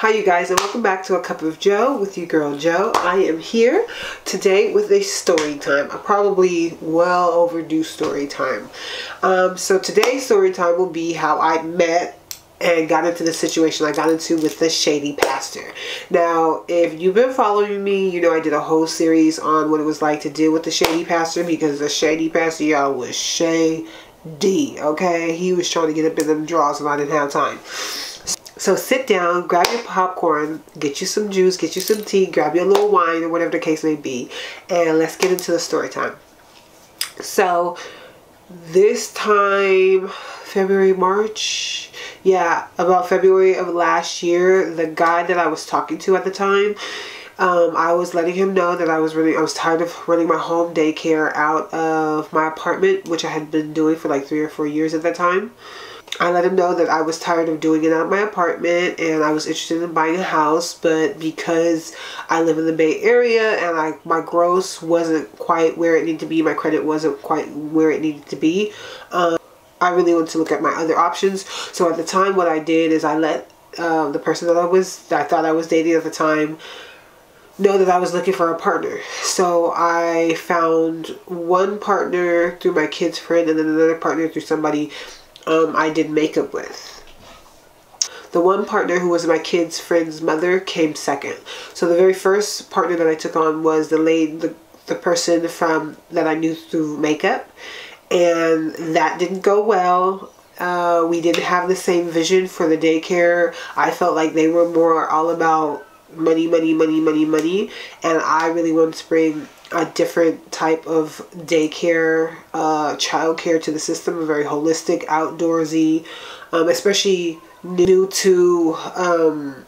Hi you guys and welcome back to A Cup of Joe with you girl Joe. I am here today with a story time, a probably well overdue story time. Um, so today's story time will be how I met and got into the situation I got into with the shady pastor. Now, if you've been following me, you know I did a whole series on what it was like to deal with the shady pastor because the shady pastor, y'all, was shady, okay? He was trying to get up in them draws and I didn't have time. So sit down, grab your popcorn, get you some juice, get you some tea, grab your little wine or whatever the case may be, and let's get into the story time. So this time, February, March, yeah, about February of last year, the guy that I was talking to at the time, um, I was letting him know that I was really, I was tired of running my home daycare out of my apartment, which I had been doing for like three or four years at that time. I let him know that I was tired of doing it at my apartment and I was interested in buying a house, but because I live in the Bay Area and I my gross wasn't quite where it needed to be, my credit wasn't quite where it needed to be, um, I really wanted to look at my other options. So at the time, what I did is I let uh, the person that I was that I thought I was dating at the time know that I was looking for a partner. So I found one partner through my kid's friend and then another partner through somebody um, I did makeup with. The one partner who was my kid's friend's mother came second. So the very first partner that I took on was the lady, the, the person from that I knew through makeup. And that didn't go well. Uh, we didn't have the same vision for the daycare. I felt like they were more all about money, money, money, money, money. And I really wanted to bring a different type of daycare, uh, childcare to the system, a very holistic, outdoorsy, um, especially new to um,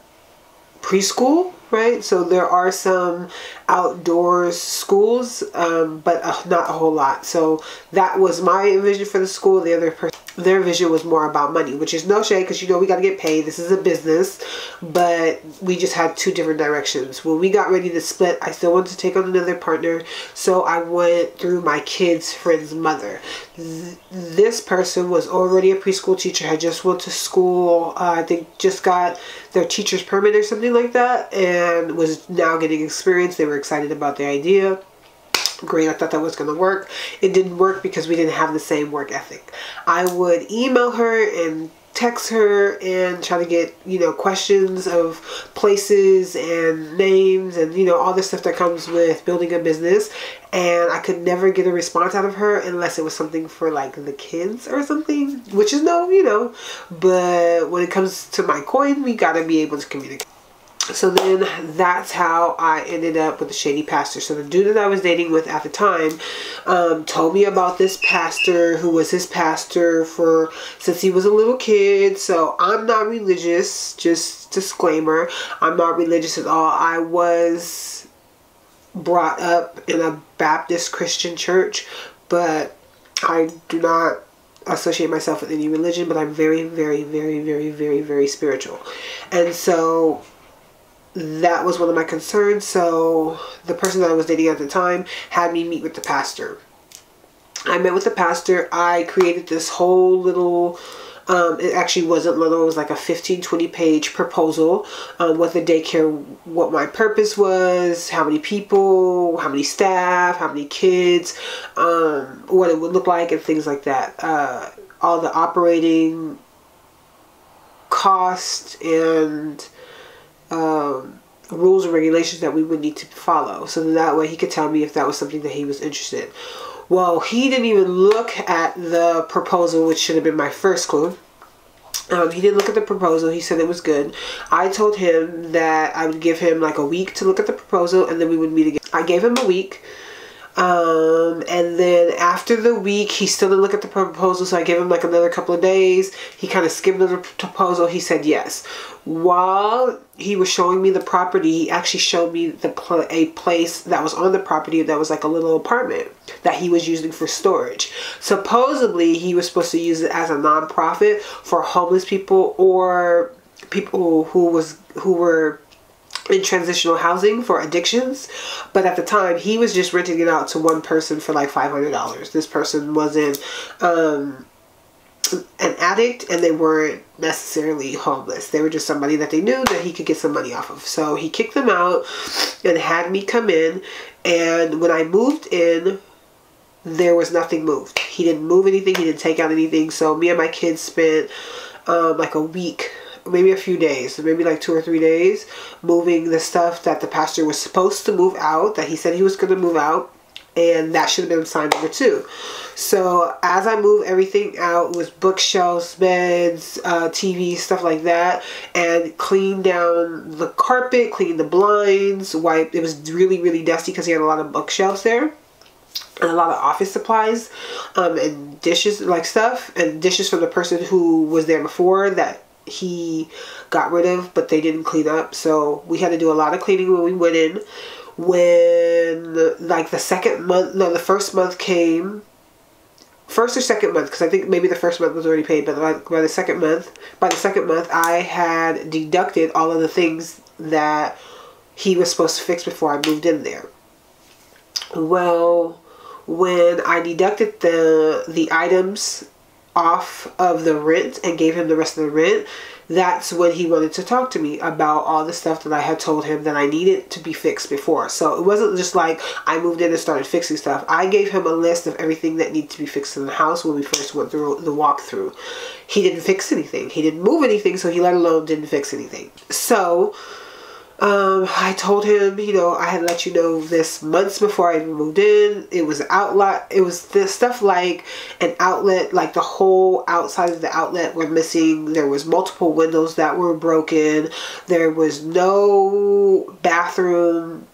preschool, right? So there are some outdoors schools, um, but uh, not a whole lot. So that was my vision for the school. The other person their vision was more about money, which is no shade because you know we got to get paid. This is a business, but we just had two different directions. When we got ready to split, I still wanted to take on another partner, so I went through my kid's friend's mother. this person was already a preschool teacher, had just went to school, uh, I think just got their teacher's permit or something like that, and was now getting experience. They were excited about the idea great. I thought that was going to work. It didn't work because we didn't have the same work ethic. I would email her and text her and try to get you know questions of places and names and you know all the stuff that comes with building a business and I could never get a response out of her unless it was something for like the kids or something which is no you know but when it comes to my coin we got to be able to communicate so then that's how I ended up with the shady pastor. So the dude that I was dating with at the time um, told me about this pastor who was his pastor for since he was a little kid. So I'm not religious, just disclaimer. I'm not religious at all. I was brought up in a Baptist Christian church, but I do not associate myself with any religion, but I'm very, very, very, very, very, very spiritual. And so that was one of my concerns. So the person that I was dating at the time had me meet with the pastor. I met with the pastor. I created this whole little um, it actually wasn't little, it was like a 15, 20 page proposal um, what the daycare, what my purpose was, how many people, how many staff, how many kids, um, what it would look like and things like that. Uh, all the operating cost and um, rules and regulations that we would need to follow. So that way he could tell me if that was something that he was interested in. Well, he didn't even look at the proposal, which should have been my first clue. Um, he didn't look at the proposal. He said it was good. I told him that I would give him like a week to look at the proposal and then we would meet again. I gave him a week. Um, and then after the week, he still didn't look at the proposal, so I gave him like another couple of days. He kind of skimmed the proposal. He said yes. While he was showing me the property, he actually showed me the pl a place that was on the property that was like a little apartment that he was using for storage. Supposedly, he was supposed to use it as a nonprofit for homeless people or people who was who were in transitional housing for addictions but at the time he was just renting it out to one person for like $500 this person wasn't um, an addict and they weren't necessarily homeless. They were just somebody that they knew that he could get some money off of. So he kicked them out and had me come in and when i moved in there was nothing moved. He didn't move anything. He didn't take out anything. So me and my kids spent um, like a week maybe a few days, maybe like two or three days, moving the stuff that the pastor was supposed to move out, that he said he was going to move out, and that should have been sign number two. So as I moved everything out, it was bookshelves, beds, uh, TV, stuff like that, and clean down the carpet, clean the blinds, wipe. It was really, really dusty because he had a lot of bookshelves there and a lot of office supplies um, and dishes like stuff and dishes from the person who was there before that he got rid of, but they didn't clean up. So we had to do a lot of cleaning when we went in. When like the second month, no, the first month came. First or second month, because I think maybe the first month was already paid, but by, by the second month, by the second month, I had deducted all of the things that he was supposed to fix before I moved in there. Well, when I deducted the the items off of the rent and gave him the rest of the rent, that's when he wanted to talk to me about all the stuff that I had told him that I needed to be fixed before. So it wasn't just like I moved in and started fixing stuff. I gave him a list of everything that needed to be fixed in the house when we first went through the walkthrough. He didn't fix anything. He didn't move anything, so he let alone didn't fix anything. So um, I told him, you know, I had let you know this months before I even moved in. It was outlet. It was this stuff like an outlet, like the whole outside of the outlet were missing. There was multiple windows that were broken. There was no bathroom,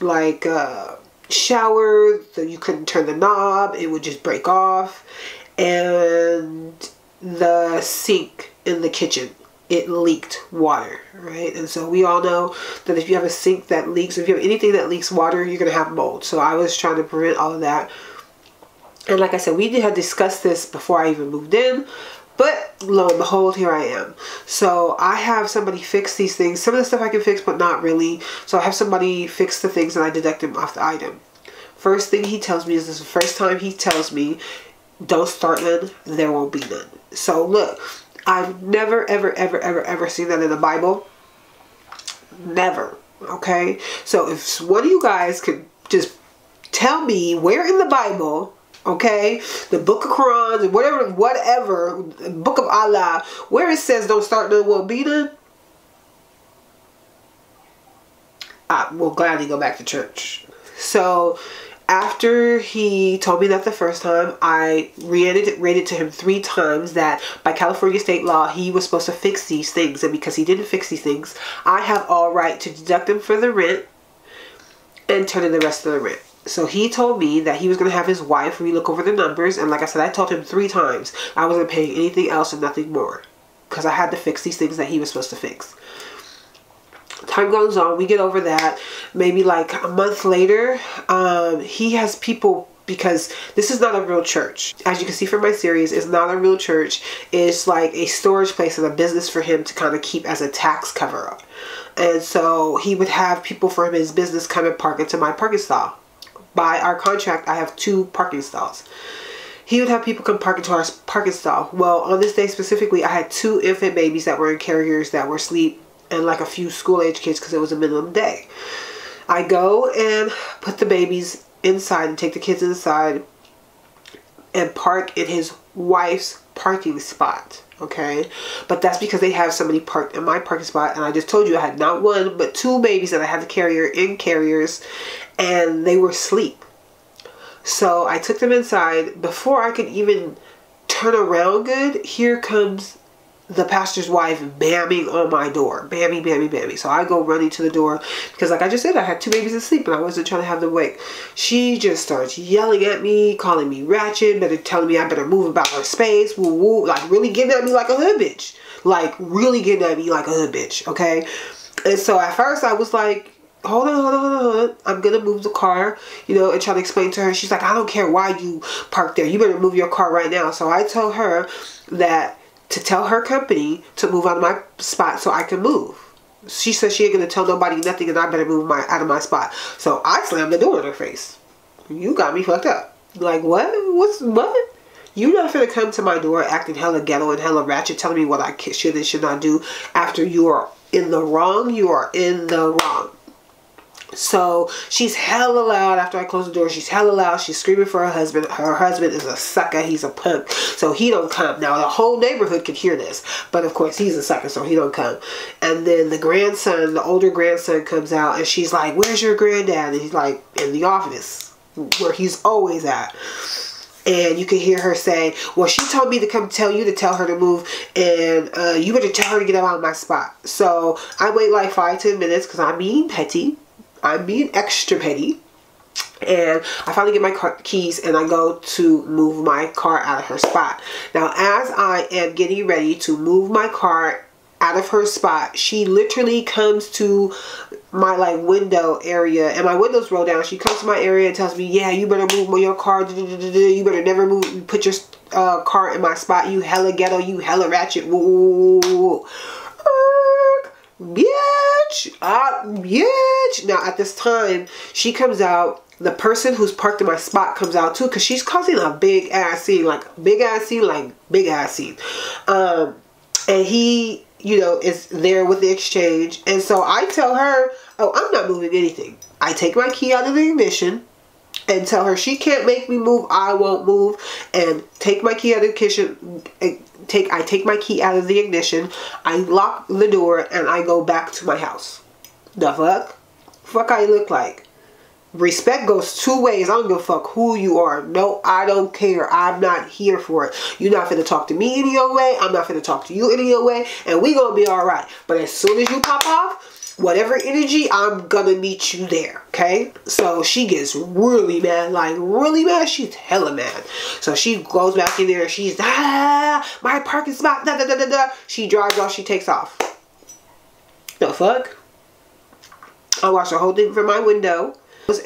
like uh, shower. So you couldn't turn the knob. It would just break off, and the sink in the kitchen it leaked water, right? And so we all know that if you have a sink that leaks, if you have anything that leaks water, you're to have mold. So I was trying to prevent all of that. And like I said, we had discussed this before I even moved in. But lo and behold, here I am. So I have somebody fix these things. Some of the stuff I can fix, but not really. So I have somebody fix the things and I deduct them off the item. First thing he tells me is this is the first time he tells me, don't start none, there won't be none. So look, I've never, ever, ever, ever, ever seen that in the Bible. Never. Okay? So if one of you guys could just tell me where in the Bible okay the book of quran whatever whatever book of allah where it says don't start none will be i ah, will gladly go back to church so after he told me that the first time, I reiterated to him three times that by California state law, he was supposed to fix these things. And because he didn't fix these things, I have all right to deduct him for the rent and turn in the rest of the rent. So he told me that he was going to have his wife relook over the numbers. And like I said, I told him three times I wasn't paying anything else and nothing more. Because I had to fix these things that he was supposed to fix time goes on. We get over that. Maybe like a month later um, he has people because this is not a real church. As you can see from my series it's not a real church. It's like a storage place and a business for him to kind of keep as a tax cover up. And so he would have people from his business come and park into my parking stall. By our contract i have two parking stalls. He would have people come park into our parking stall. Well, on this day specifically, I had two infant babies that were in carriers that were asleep and like a few school age kids because it was a minimum day. I go and put the babies inside and take the kids inside and park in his wife's parking spot. Okay, but that's because they have somebody parked in my parking spot, and I just told you I had not one but two babies that I had to carrier in carriers, and they were asleep. So I took them inside before I could even turn around good. Here comes the pastor's wife bamming on my door. Bammy, bammy, bammy. So I go running to the door because like I just said, I had two babies asleep and I wasn't trying to have them wake. She just starts yelling at me, calling me ratchet, better telling me I better move about her space, woo woo, like really getting at me like a hood bitch. Like really getting at me like a hood bitch, okay? And so at first I was like, hold on, hold on, hold on. I'm gonna move the car, you know, and try to explain to her. She's like, I don't care why you parked there. You better move your car right now. So I told her that to tell her company to move out of my spot so I can move. she says she ain't gonna tell nobody nothing and I better move my out of my spot. So I slammed the door in her face. You got me fucked up. Like what? What's what? You not finna come to my door acting hella ghetto and hella ratchet telling me what I should and should not do after you are in the wrong. You are in the wrong. So she's hella loud after I close the door. She's hella loud. She's screaming for her husband. Her husband is a sucker. He's a punk. So he don't come. Now the whole neighborhood could hear this. But of course he's a sucker so he don't come. And then the grandson, the older grandson comes out and she's like, where's your granddad? And he's like, in the office where he's always at and you can hear her say, well, she told me to come tell you to tell her to move, and uh, you better tell her to get out of my spot. So I wait like five, ten minutes because I'm being petty. I'm being extra petty. And I finally get my car keys and I go to move my car out of her spot. Now, as I am getting ready to move my car out of her spot, she literally comes to my like window area and my windows roll down. She comes to my area and tells me, yeah, you better move your car. You better never move, put your uh, car in my spot. You hella ghetto, you hella ratchet. Woo, bitch, uh, bitch. Now at this time, she comes out. The person who's parked in my spot comes out too because she's causing a big ass scene, like big ass scene, like big ass scene. Um, and he, you know, is there with the exchange. And so I tell her, oh, I'm not moving anything. I take my key out of the ignition and tell her she can't make me move. I won't move. And take my key out of the kitchen take I take my key out of the ignition. I lock the door and I go back to my house. The fuck? Fuck I look like. Respect goes two ways. I don't give a fuck who you are. No I don't care. I'm not here for it. You're not finna talk to me any other way. I'm not finna talk to you any other way. And we gonna be alright but as soon as you pop off whatever energy, I'm gonna meet you there, okay? So she gets really mad, like really mad. She's hella mad. So she goes back in there she's, ah, my parking spot, da da da da da. She drives off, she takes off. The fuck? I watch the whole thing from my window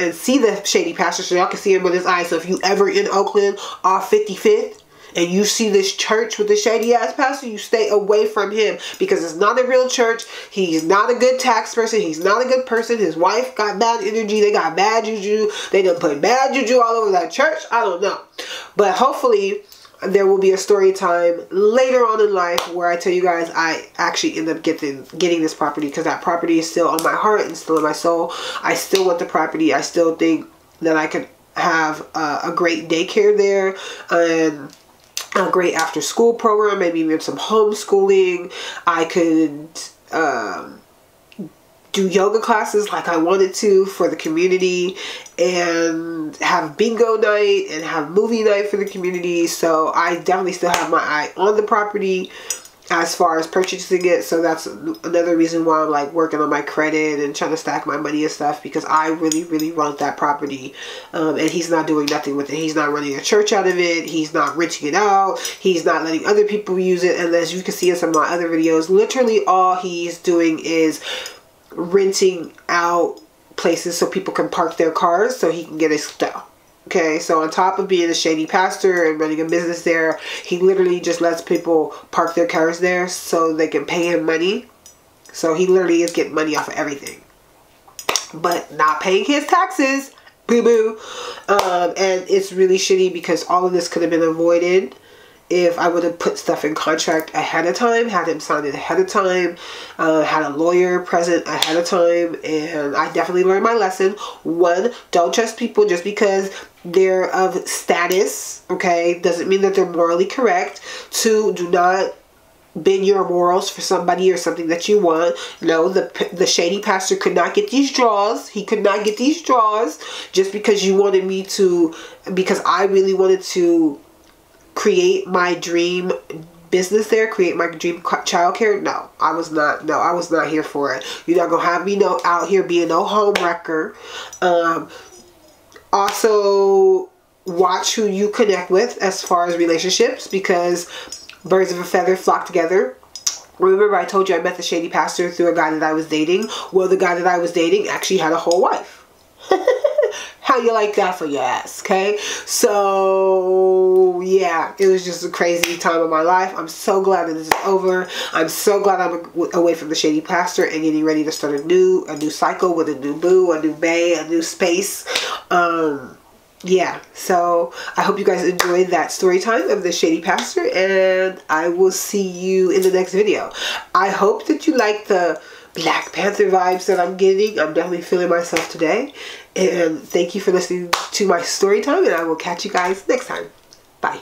and see the shady pastor so y'all can see him with his eyes. So if you ever in Oakland off 55th, and you see this church with the shady ass pastor, you stay away from him because it's not a real church. He's not a good tax person. He's not a good person. His wife got bad energy. They got bad juju. They done put bad juju all over that church. I don't know. But hopefully there will be a story time later on in life where I tell you guys I actually end up getting getting this property because that property is still on my heart and still in my soul. I still want the property. I still think that I could have uh, a great daycare there and a great after school program, maybe even some homeschooling. I could um, do yoga classes like I wanted to for the community and have bingo night and have movie night for the community. So I definitely still have my eye on the property as far as purchasing it. So that's another reason why I'm like working on my credit and trying to stack my money and stuff because I really really want that property. Um, and he's not doing nothing with it. He's not running a church out of it. He's not renting it out. He's not letting other people use it and as you can see in some of my other videos. Literally all he's doing is renting out places so people can park their cars so he can get his stuff Okay, so on top of being a shady pastor and running a business there, he literally just lets people park their cars there so they can pay him money. So he literally is getting money off of everything. But not paying his taxes. Boo boo. Um, and it's really shitty because all of this could have been avoided if I would have put stuff in contract ahead of time, had him sign it ahead of time, uh, had a lawyer present ahead of time, and I definitely learned my lesson. One, don't trust people just because they're of status, okay, doesn't mean that they're morally correct. Two, do not bend your morals for somebody or something that you want. No, the the shady pastor could not get these draws. He could not get these draws just because you wanted me to, because I really wanted to create my dream business there, create my dream childcare. No, I was not. No, I was not here for it. You're not gonna have me no out here being no home wrecker. Um, also, watch who you connect with as far as relationships because birds of a feather flock together. Remember I told you I met the shady pastor through a guy that I was dating? Well, the guy that I was dating actually had a whole wife. How you like that for your ass, okay? So, yeah, it was just a crazy time of my life. I'm so glad that this is over. I'm so glad I'm away from the shady pastor and getting ready to start a new a new cycle with a new boo, a new bay, a new space. Um, yeah, so I hope you guys enjoyed that story time of the Shady Pastor, and I will see you in the next video. I hope that you like the Black Panther vibes that I'm getting. I'm definitely feeling myself today. And thank you for listening to my story time, and I will catch you guys next time. Bye.